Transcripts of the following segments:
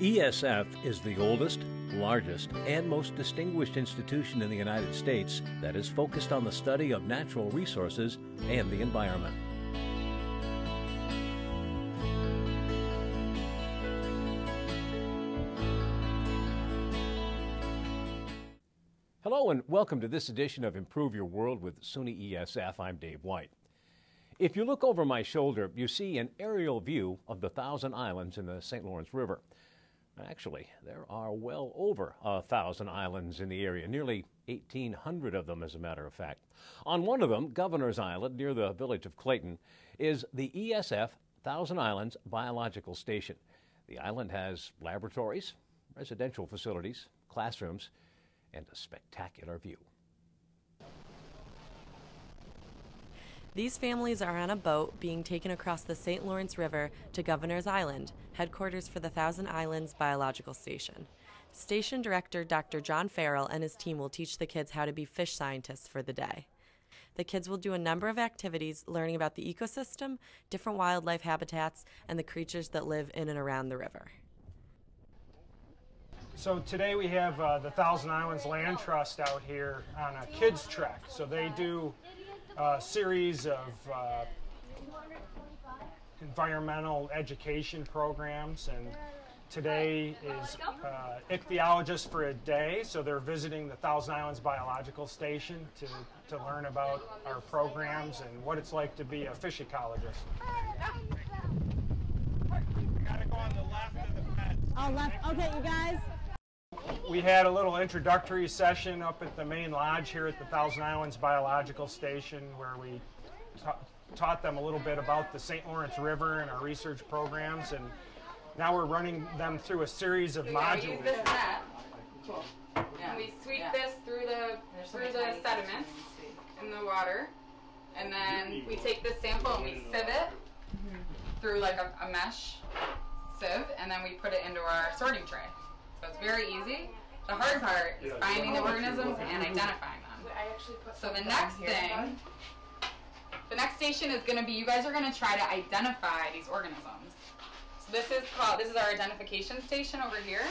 ESF is the oldest, largest, and most distinguished institution in the United States that is focused on the study of natural resources and the environment. Hello and welcome to this edition of Improve Your World with SUNY ESF. I'm Dave White. If you look over my shoulder, you see an aerial view of the Thousand Islands in the St. Lawrence River. Actually, there are well over a thousand islands in the area, nearly 1,800 of them, as a matter of fact. On one of them, Governor's Island, near the village of Clayton, is the ESF Thousand Islands Biological Station. The island has laboratories, residential facilities, classrooms, and a spectacular view. These families are on a boat being taken across the St. Lawrence River to Governor's Island, headquarters for the Thousand Islands Biological Station. Station director Dr. John Farrell and his team will teach the kids how to be fish scientists for the day. The kids will do a number of activities learning about the ecosystem, different wildlife habitats, and the creatures that live in and around the river. So today we have uh, the Thousand Islands Land Trust out here on a kids trek. So they do a series of uh, environmental education programs and today is uh, ichthyologist for a day so they're visiting the thousand islands biological station to, to learn about our programs and what it's like to be a fish ecologist Oh, left. Okay, you guys. We had a little introductory session up at the main lodge here at the thousand islands biological station where we ta- taught them a little bit about the st lawrence river and our research programs and now we're running them through a series of So yeah, use modules this net. And we sweep this through the through the sediments in the water, and then we take this sample and we sieve it through like a, a mesh sieve, and then we put it into our sorting tray. So it's very easy. The hard part is finding the organisms and identifying them. So the next thing, the next station is going to be you guys are going to try to identify these organisms. So this is called, this is our identification station over here.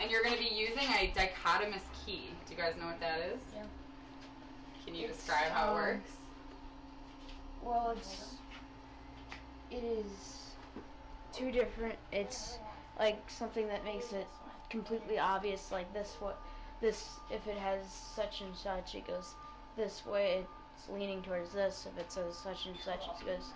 And you're going to be using a dichotomous key. Do you guys know what that is? Yeah. Can you It's, describe how it um, works? Well, it's it is two different. It's like something that makes it completely obvious. Like this, what this if it has such and such, it goes this way. It's leaning towards this. If it says such and such, it goes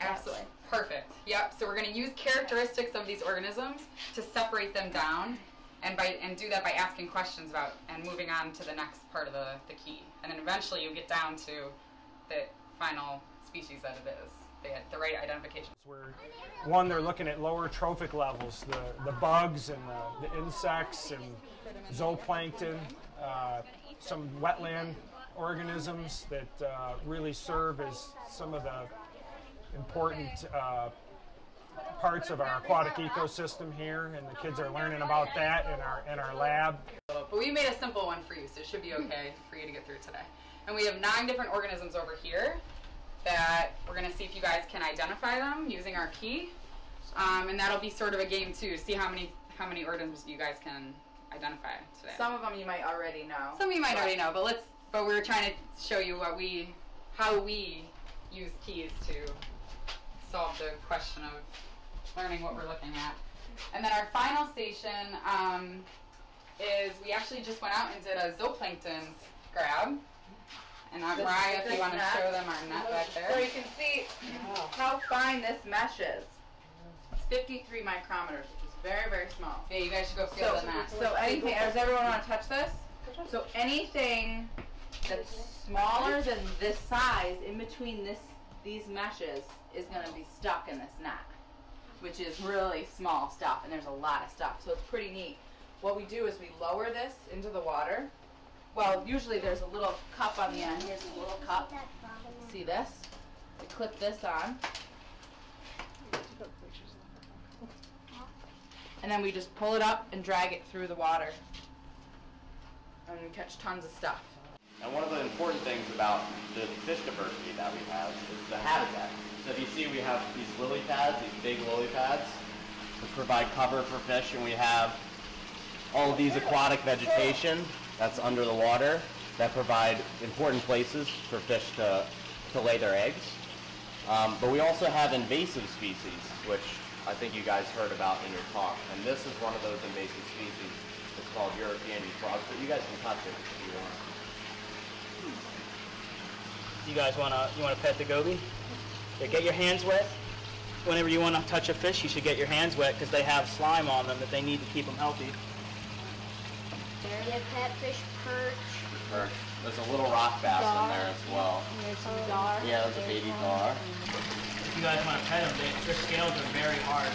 that Absolutely. way. Perfect. Yep. So we're going to use characteristics of these organisms to separate them down and by and do that by asking questions about and moving on to the next part of the, the key. And then eventually you get down to the final species that it is. The, the right identification. where one they're looking at lower trophic levels the, the bugs and the, the insects and zooplankton uh, some wetland organisms that uh, really serve as some of the important uh, parts of our aquatic ecosystem here and the kids are learning about that in our in our lab But we made a simple one for you, so it should be okay for you to get through today. And we have nine different organisms over here that we're going to see if you guys can identify them using our key. Um, and that'll be sort of a game too. See how many how many organisms you guys can identify today. Some of them you might already know. Some of you might already know, but let's. But we're trying to show you what we, how we use keys to solve the question of learning what we're looking at. And then our final station um, is we actually just went out and did a zooplankton grab. And This- Mariah, if you want to show them our net back there. So you can see how fine this mesh is. It's 53 micrometers, which is very, very small. Yeah, you guys should go feel So, the net. so anything, does everyone want to touch this? So anything that's smaller than this size, in between this, these meshes, is going to be stuck in this net, which is really small stuff, and there's a lot of stuff. So it's pretty neat. What we do is we lower this into the water. Well, usually there's a little cup on the end. Here's a little cup. See this? We clip this on. And then we just pull it up and drag it through the water. And we catch tons of stuff. And one of the important things about the fish diversity that we have is the habitat. So if you see we have these lily pads, these big lily pads, which provide cover for fish, and we have all of these aquatic vegetation that's under the water that provide important places for fish to, to lay their eggs. Um, but we also have invasive species, which I think you guys heard about in your talk. And this is one of those invasive species. It's called European frogs, but you guys can touch it if you want. You guys wanna you wanna pet the goby? Yeah, get your hands wet. Whenever you wanna touch a fish, you should get your hands wet because they have slime on them that they need to keep them healthy. There you have catfish, perch. Perch. There's a little rock bass in there as well. There's some dar. Yeah, there's a baby gar. If you guys wanna pet them, they, their scales are very hard.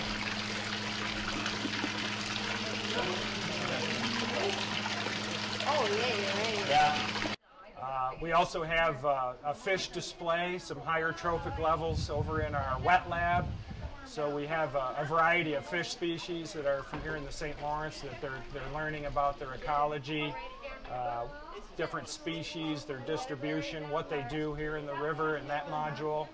Oh yeah, you're right. Yeah. Uh, we also have uh, a fish display, some higher trophic levels over in our wet lab. So we have a, a variety of fish species that are from here in the St. Lawrence that they're, they're learning about their ecology, uh, different species, their distribution, what they do here in the river in that module.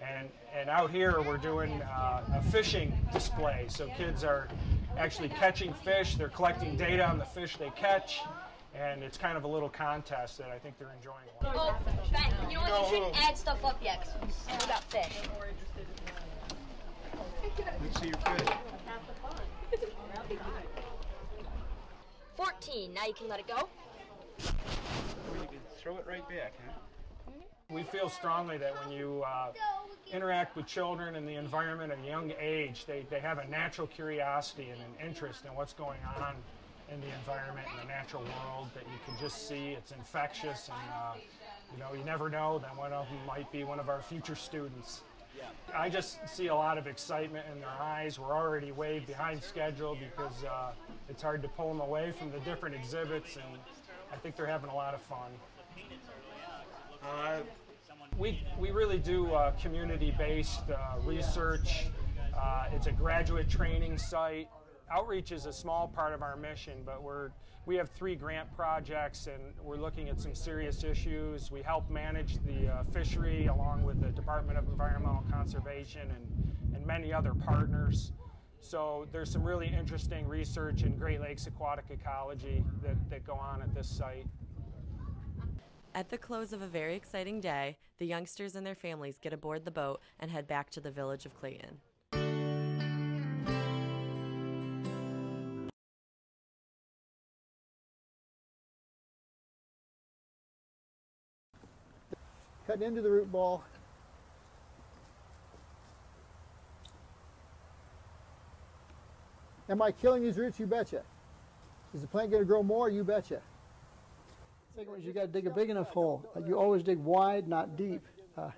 And, and out here we're doing uh, a fishing display. So kids are actually catching fish, they're collecting data on the fish they catch, and it's kind of a little contest that I think they're enjoying. Oh, Ben, you know what? You shouldn't add stuff up yet 'cause we still got fish. Let's see your fish. 14. Now you can let it go. you can throw it right back, huh? We feel strongly that when you uh, interact with children in the environment at a young age, they, they have a natural curiosity and an interest in what's going on in the environment in the natural world that you can just see. It's infectious, and uh, you know you never know that one of them might be one of our future students. I just see a lot of excitement in their eyes. We're already way behind schedule because uh, it's hard to pull them away from the different exhibits, and I think they're having a lot of fun. Uh, we, we really do uh, community-based uh, research. Uh, it's a graduate training site. Outreach is a small part of our mission, but we're we have three grant projects and we're looking at some serious issues. We help manage the uh, fishery along with the Department of Environmental Conservation and, and many other partners. So there's some really interesting research in Great Lakes aquatic ecology that, that go on at this site. At the close of a very exciting day, the youngsters and their families get aboard the boat and head back to the village of Clayton. Cut into the root ball. Am I killing these roots? You betcha. Is the plant going to grow more? You betcha. Second one is you got to dig a big enough hole. You always dig wide, not deep. Uh,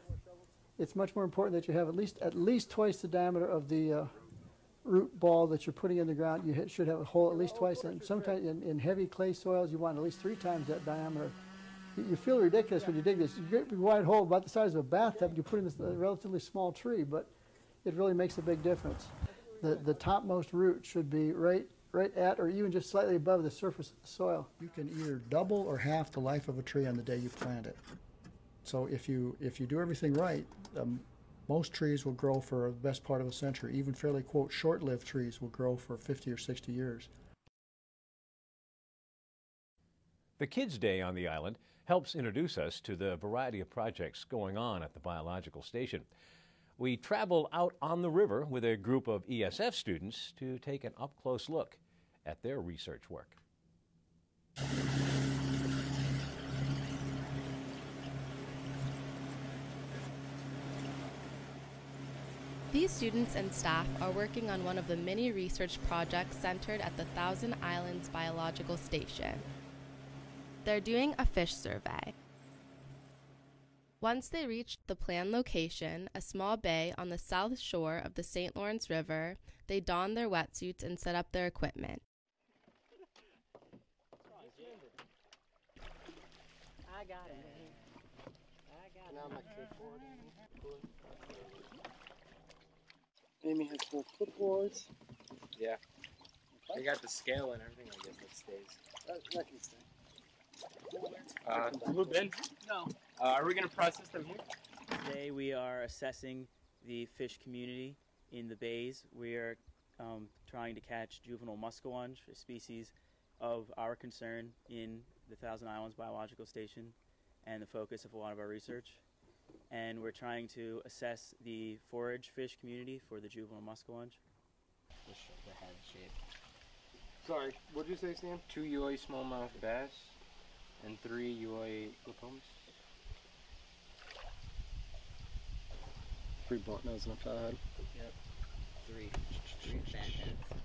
it's much more important that you have at least at least twice the diameter of the uh, root ball that you're putting in the ground. You should have a hole at least twice. And sometimes in, in heavy clay soils, you want at least three times that diameter. You, you feel ridiculous when you dig this. You get a wide hole about the size of a bathtub. You put in this relatively small tree, but it really makes a big difference. The the topmost root should be right right at or even just slightly above the surface of the soil. You can either double or half the life of a tree on the day you plant it. So if you if you do everything right, um, most trees will grow for the best part of a century. Even fairly quote short-lived trees will grow for 50 or 60 years. The Kids Day on the island helps introduce us to the variety of projects going on at the biological station. We travel out on the river with a group of ESF students to take an up close look at their research work. These students and staff are working on one of the many research projects centered at the Thousand Islands Biological Station. They're doing a fish survey. Once they reached the planned location, a small bay on the south shore of the St. Lawrence River, they donned their wetsuits and set up their equipment. I got it. I got it. Amy has full clipboards. Yeah. They got the scale and everything, I guess, that stays. That, that can stay. Uh, blue bin? No. Uh, are we going to process them here? Today we are assessing the fish community in the bays. We are um, trying to catch juvenile muskellunge, a species of our concern in the Thousand Islands Biological Station and the focus of a lot of our research. And we're trying to assess the forage fish community for the juvenile muskellunge. The, head shape. Sorry, what did you say, Sam? Two UA smallmouth bass and three UA Lepomis. Three blunt nose and a fathead. Yep. Three. Three fatheads.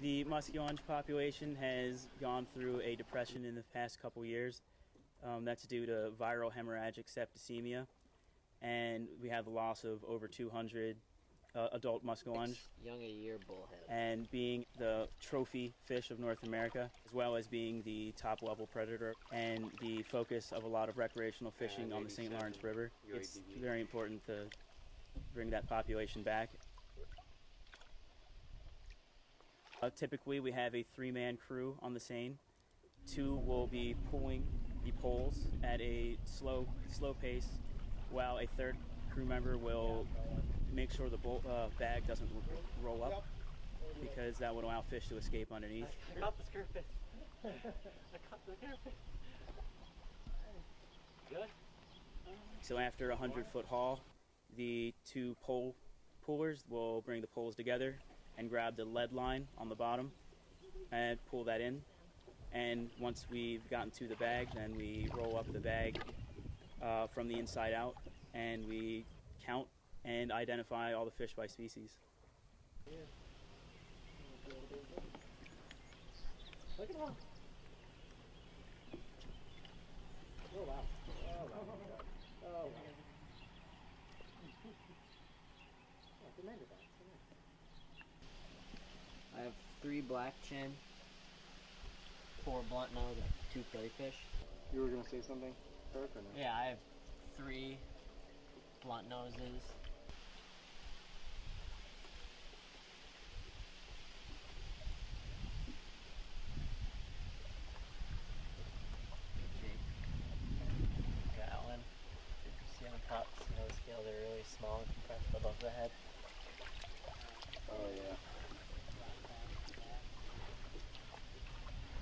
The muskellunge population has gone through a depression in the past couple years. Um, that's due to viral hemorrhagic septicemia, and we have the loss of over 200 uh, adult muskellunge. Young a year bullhead. And being the trophy fish of North America, as well as being the top level predator and the focus of a lot of recreational fishing on the St. Lawrence River, it's very important to bring that population back. Uh, typically, we have a three man crew on the seine. Two will be pulling the poles at a slow, slow pace, while a third crew member will make sure the bolt, uh, bag doesn't roll up because that would allow fish to escape underneath. I caught the scurfus. I caught the scurfus. Good. So after a 100 foot haul, the two pole pullers will bring the poles together and grab the lead line on the bottom and pull that in. And once we've gotten to the bag, then we roll up the bag uh, from the inside out and we count and identify all the fish by species. Look at him. Oh wow. Oh wow. Oh wow. Good man to that. I have three black chin, four blunt nose, and two crayfish. You were gonna say something, Kirk, or no? Yeah, I have three blunt noses. Got one. You see on the top nose scale, they're really small and compressed above the head. Oh yeah.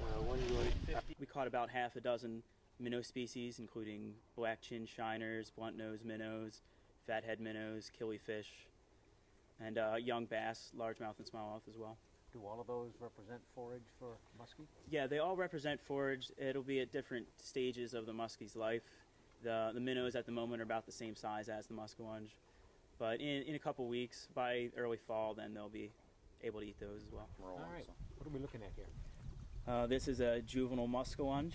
Uh, one UA. We caught about half a dozen minnow species, including black chin shiners, blunt nose minnows, fathead minnows, killifish, and uh, young bass, largemouth and smallmouth as well. Do all of those represent forage for muskie? Yeah, they all represent forage. It'll be at different stages of the muskie's life. The, the minnows at the moment are about the same size as the muskellunge, but in, in a couple weeks, by early fall, then they'll be able to eat those as well. All right. What are we looking at here? Uh, this is a juvenile muskellunge.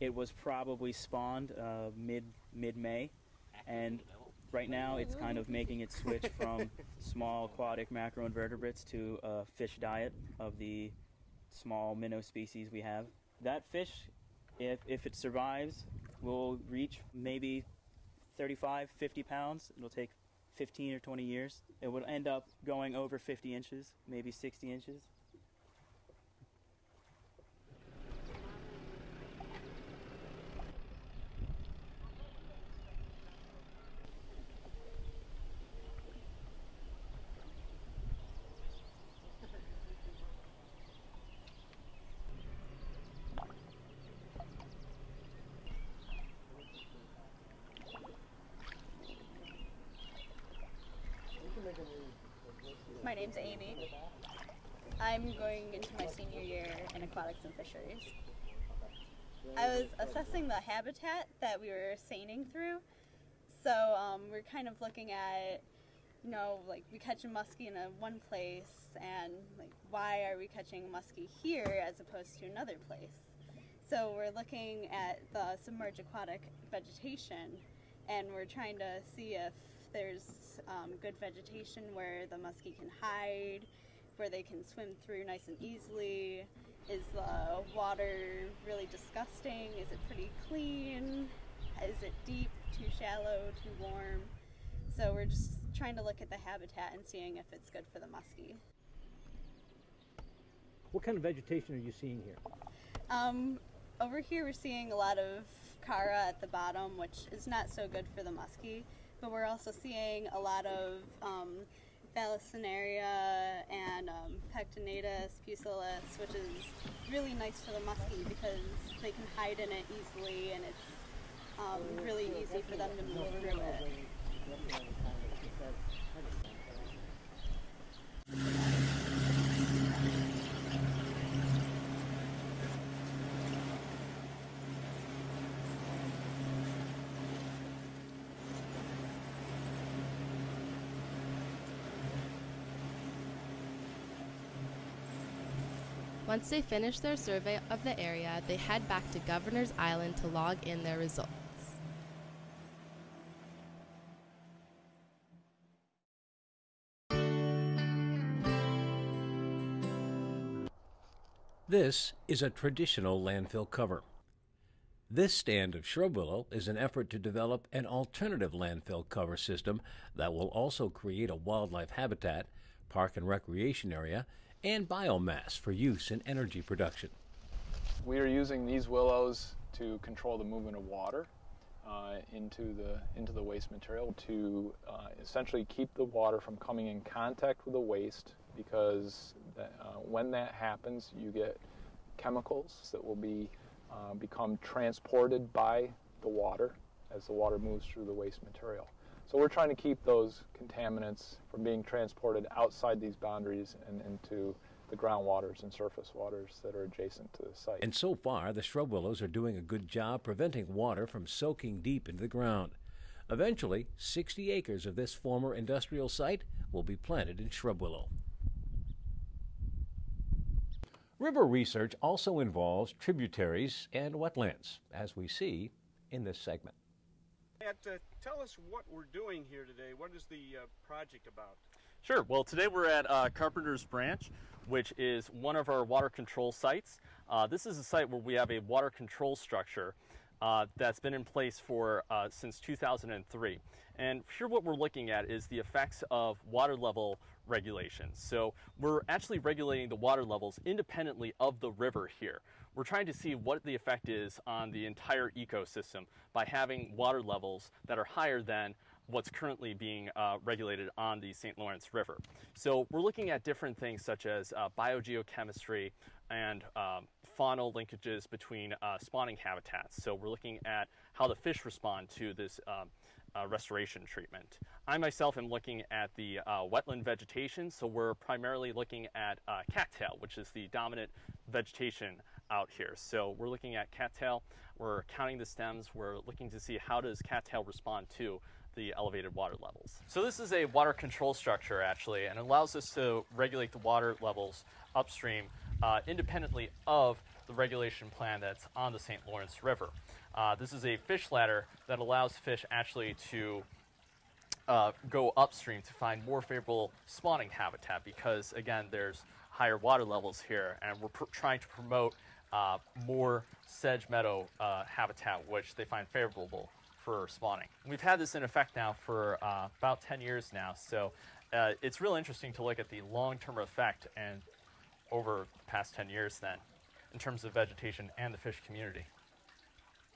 It was probably spawned uh, mid mid May, and right now it's kind of making its switch from small aquatic macroinvertebrates to a fish diet of the small minnow species we have. That fish, if if it survives, will reach maybe 35, 50 pounds. It'll take 15 or 20 years. It would end up going over 50 inches, maybe 60 inches. My name's Amy. I'm going into my senior year in aquatics and fisheries. I was assessing the habitat that we were seining through. So um, we're kind of looking at, you know, like we catch a muskie in a one place, and like why are we catching a muskie here as opposed to another place? So we're looking at the submerged aquatic vegetation, and we're trying to see if there's um, good vegetation where the muskie can hide, where they can swim through nice and easily. Is the water really disgusting? Is it pretty clean? Is it deep, too shallow, too warm? So we're just trying to look at the habitat and seeing if it's good for the muskie. What kind of vegetation are you seeing here? Um, over here we're seeing a lot of Chara at the bottom, which is not so good for the muskie, but we're also seeing a lot of um, and uh, Pectinatus pusillus, which is really nice for the muskie because they can hide in it easily and it's um, really easy for them to move through it. Once they finish their survey of the area, they head back to Governor's Island to log in their results. This is a traditional landfill cover. This stand of shrub willow is an effort to develop an alternative landfill cover system that will also create a wildlife habitat, park and recreation area, and biomass for use in energy production. We are using these willows to control the movement of water uh, into the into the waste material to uh, essentially keep the water from coming in contact with the waste because uh, when that happens you get chemicals that will be uh, become transported by the water as the water moves through the waste material. So we're trying to keep those contaminants from being transported outside these boundaries and into the groundwaters and surface waters that are adjacent to the site. And so far, the shrub willows are doing a good job preventing water from soaking deep into the ground. Eventually, 60 acres of this former industrial site will be planted in shrub willow. River research also involves tributaries and wetlands, as we see in this segment. Matt, uh, tell us what we're doing here today. What is the uh, project about? Sure. Well, today we're at uh, Carpenter's Branch, which is one of our water control sites. Uh, this is a site where we have a water control structure uh, that's been in place for uh, since 2003. And here what we're looking at is the effects of water level regulations. So we're actually regulating the water levels independently of the river here. We're trying to see what the effect is on the entire ecosystem by having water levels that are higher than what's currently being uh, regulated on the St. Lawrence River. So we're looking at different things such as uh, biogeochemistry and um, faunal linkages between uh, spawning habitats. So we're looking at how the fish respond to this um, uh, restoration treatment. I myself am looking at the uh, wetland vegetation, so we're primarily looking at uh, cattail, which is the dominant vegetation out here. So we're looking at cattail, we're counting the stems, we're looking to see how does cattail respond to the elevated water levels. So this is a water control structure actually, and it allows us to regulate the water levels upstream uh, independently of the regulation plan that's on the St. Lawrence River. Uh, this is a fish ladder that allows fish actually to uh, go upstream to find more favorable spawning habitat because again there's higher water levels here and we're trying to promote uh, more sedge meadow uh, habitat which they find favorable for spawning. We've had this in effect now for uh, about 10 years now so uh, it's real interesting to look at the long-term effect and over the past 10 years then in terms of vegetation and the fish community.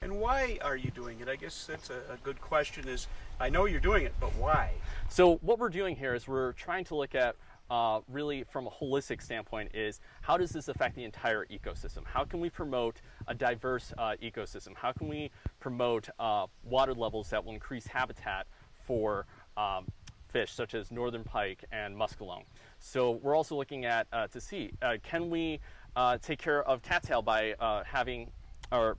And why are you doing it? I guess that's a, a, good question is, I know you're doing it, but why? So what we're doing here is we're trying to look at uh, really from a holistic standpoint is how does this affect the entire ecosystem? How can we promote a diverse uh, ecosystem? How can we promote uh, water levels that will increase habitat for um, fish such as northern pike and muskellunge? So we're also looking at uh, to see, uh, can we uh, take care of cattail by having or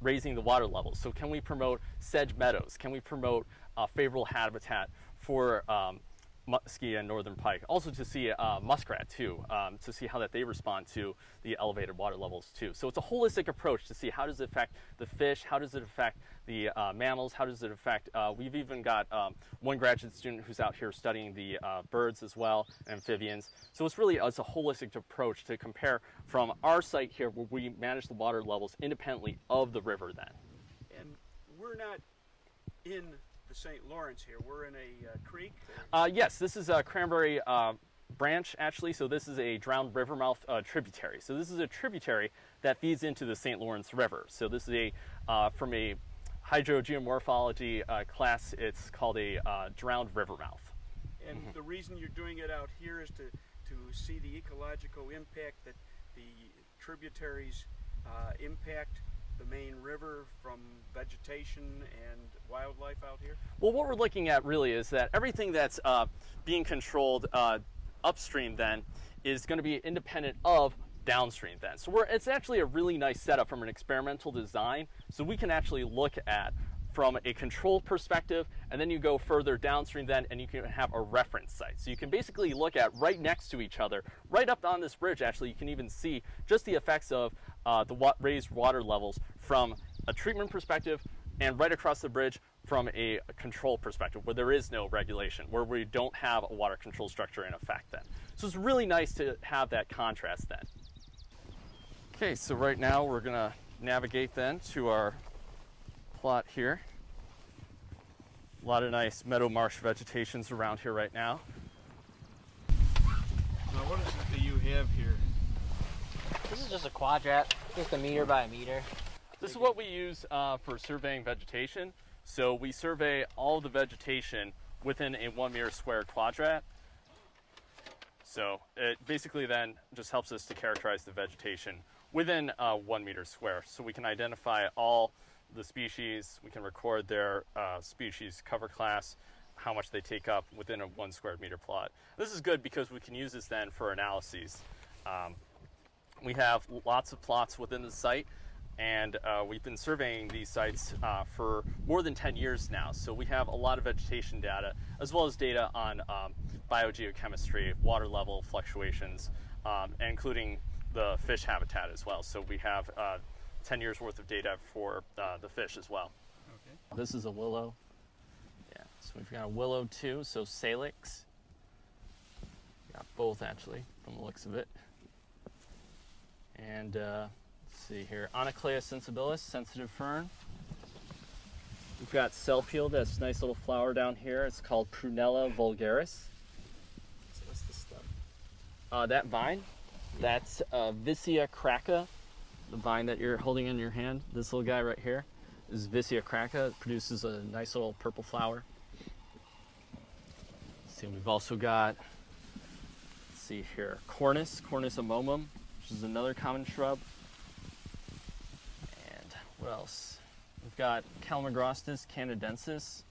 raising the water levels. So can we promote sedge meadows? Can we promote uh, favorable habitat for um, muskie and northern pike? Also to see uh, muskrat too, um, to see how that they respond to the elevated water levels too. So it's a holistic approach to see how does it affect the fish, how does it affect the uh, mammals, how does it affect, uh, we've even got um, one graduate student who's out here studying the uh, birds as well, amphibians. So it's really, it's a holistic approach to compare from our site here where we manage the water levels independently of the river then. And we're not in the St. Lawrence here. We're in a uh, creek? Uh, yes, this is a Cranberry uh, branch actually. So this is a drowned river mouth uh, tributary. So this is a tributary that feeds into the St. Lawrence River. So this is a, uh, from a hydrogeomorphology uh, class, it's called a drowned river mouth. And mm -hmm. the reason you're doing it out here is to, to to see the ecological impact that the tributaries uh, impact the main river from vegetation and wildlife out here? Well, what we're looking at really is that everything that's uh, being controlled uh, upstream then is going to be independent of downstream then. So it's actually a really nice setup from an experimental design. So we can actually look at from a control perspective, and then you go further downstream then, and you can have a reference site. So you can basically look at right next to each other, right up on this bridge actually, you can even see just the effects of uh, the wa raised water levels from a treatment perspective, and right across the bridge from a control perspective, where there is no regulation, where we don't have a water control structure in effect then. So it's really nice to have that contrast then. Okay, so right now we're gonna navigate then to our plot here. A lot of nice meadow marsh vegetations around here right now. Now what is it that you have here? This is just a quadrat, just a meter by a meter. This is what we use uh, for surveying vegetation. So we survey all the vegetation within a one meter square quadrat. So it basically then just helps us to characterize the vegetation within uh, one meter square. So we can identify all the species, we can record their uh, species cover class, how much they take up within a one square meter plot. This is good because we can use this then for analyses. Um, we have lots of plots within the site and uh, we've been surveying these sites uh, for more than 10 years now. So we have a lot of vegetation data as well as data on um, biogeochemistry, water level fluctuations, um, including the fish habitat as well. So we have uh, 10 years worth of data for uh, the fish as well. Okay. This is a willow. Yeah, so we've got a willow too, so salix. Got both actually, from the looks of it. And uh, let's see here, Onoclea sensibilis, sensitive fern. We've got self-healed, this nice little flower down here. It's called Prunella vulgaris. So what's the stem? Uh, that vine, that's uh, Vicia cracca the vine that you're holding in your hand, this little guy right here, is Vicia cracca. It produces a nice little purple flower. Let's see, we've also got, let's see here, Cornus, Cornus amomum, which is another common shrub. And what else? We've got Calamagrostis canadensis.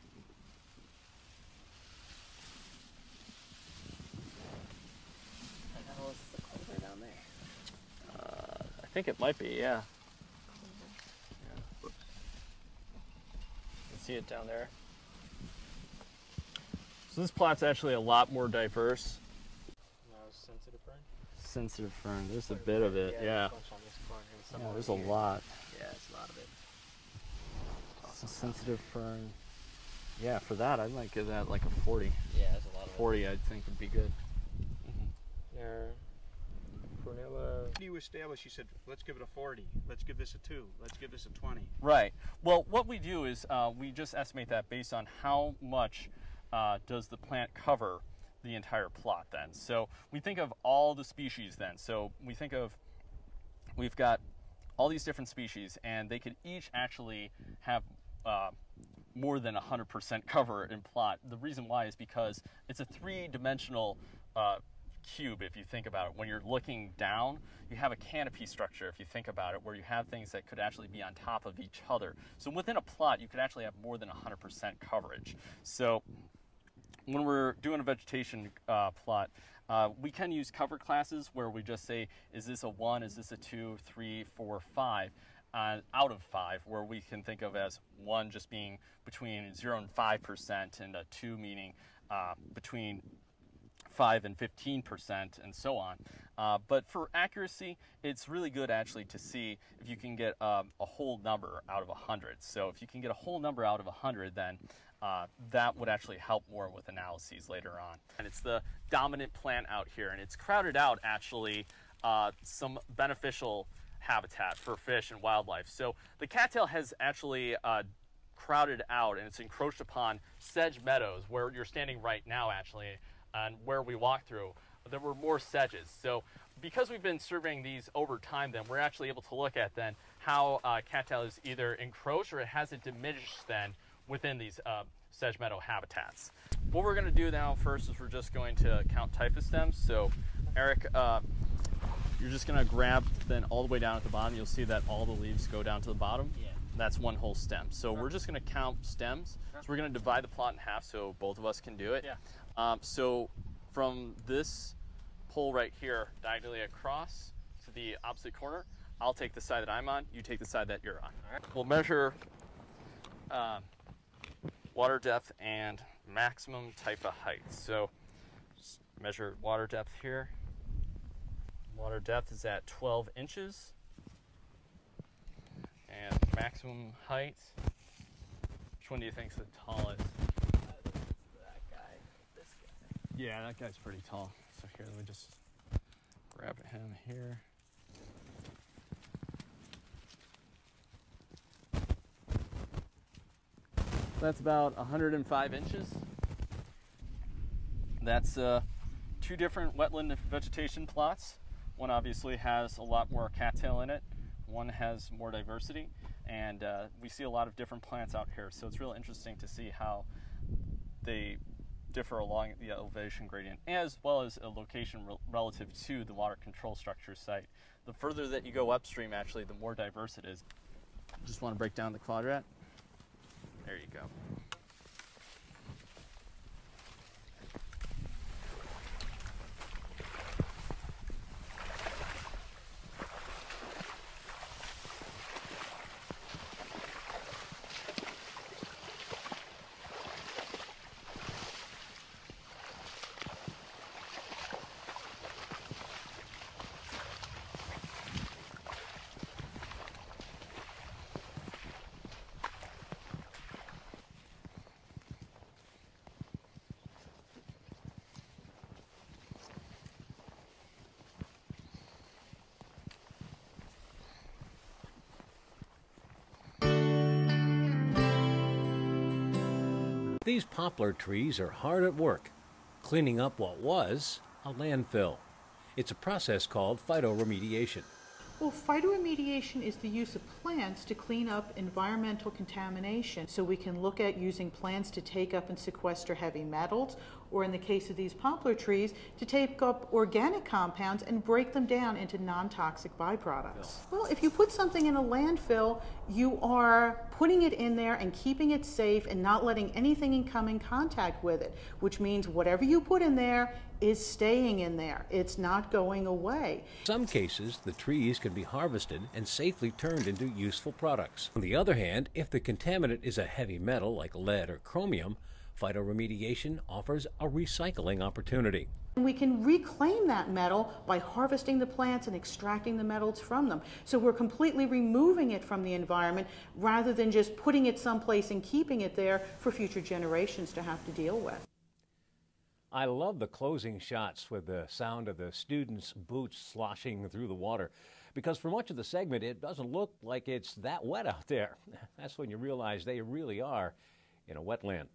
I think it might be, yeah. yeah. You see it down there. So this plot's actually a lot more diverse. No, sensitive fern? Sensitive fern, there's a bit of it, yeah. Yeah, yeah there's a lot. Yeah, it's a lot of it. It's a sensitive fern. Yeah, for that, I might give that like a 40. Yeah, that's a lot of 40, it. I think would be good. Mm -hmm. There. Prunella. You established, you said, let's give it a 40, let's give this a 2, let's give this a 20. Right. Well, what we do is uh, we just estimate that based on how much uh, does the plant cover the entire plot then. So we think of all the species then. So we think of, we've got all these different species and they could each actually have uh, more than 100% cover in plot. The reason why is because it's a three-dimensional uh, cube if you think about it. When you're looking down, you have a canopy structure if you think about it, where you have things that could actually be on top of each other. So within a plot, you could actually have more than 100% coverage. So when we're doing a vegetation uh, plot, uh, we can use cover classes where we just say, is this a one, is this a two, three, four, five, uh, out of five, where we can think of as one just being between zero and five percent, and a two meaning uh, between 5 and 15% and so on. Uh, but for accuracy, it's really good actually to see if you can get um, a whole number out of 100. So if you can get a whole number out of 100, then uh, that would actually help more with analyses later on. And it's the dominant plant out here, and it's crowded out actually uh, some beneficial habitat for fish and wildlife. So the cattail has actually uh, crowded out and it's encroached upon sedge meadows where you're standing right now actually and where we walked through, there were more sedges. So because we've been surveying these over time then, we're actually able to look at then how uh, cattail is either encroached or it hasn't diminished then within these uh, sedge meadow habitats. What we're going to do now first is we're just going to count Typha stems. So Eric, uh, you're just gonna grab then all the way down at the bottom. You'll see that all the leaves go down to the bottom. Yeah. That's one whole stem. So we're just gonna count stems. So we're gonna divide the plot in half so both of us can do it. Yeah. Um, so from this pole right here, diagonally across to the opposite corner, I'll take the side that I'm on. You take the side that you're on. We'll measure um, water depth and maximum Typha height. So just measure water depth here. Water depth is at 12 inches. And maximum height. Which one do you think is the tallest? That guy. This guy. Yeah, that guy's pretty tall. So here, let me just grab him here. That's about 105 inches. That's uh, two different wetland vegetation plots. One obviously has a lot more cattail in it. One has more diversity, and uh, we see a lot of different plants out here. So it's really interesting to see how they differ along the elevation gradient, as well as a location rel relative to the water control structure site. The further that you go upstream, actually, the more diverse it is. Just want to break down the quadrat. There you go. These poplar trees are hard at work, cleaning up what was a landfill. It's a process called phytoremediation. Well, phytoremediation is the use of plants to clean up environmental contamination. So we can look at using plants to take up and sequester heavy metals, or in the case of these poplar trees, to take up organic compounds and break them down into non-toxic byproducts. Well, if you put something in a landfill, you are putting it in there and keeping it safe and not letting anything come in contact with it, which means whatever you put in there is staying in there. It's not going away. In some cases, the trees can be harvested and safely turned into useful products. On the other hand, if the contaminant is a heavy metal like lead or chromium, phytoremediation offers a recycling opportunity. We can reclaim that metal by harvesting the plants and extracting the metals from them. So we're completely removing it from the environment rather than just putting it someplace and keeping it there for future generations to have to deal with. I love the closing shots with the sound of the students' boots sloshing through the water because for much of the segment it doesn't look like it's that wet out there. That's when you realize they really are in a wetland.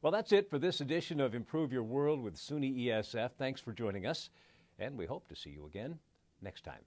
Well, that's it for this edition of Improve Your World with SUNY ESF. Thanks for joining us, and we hope to see you again next time.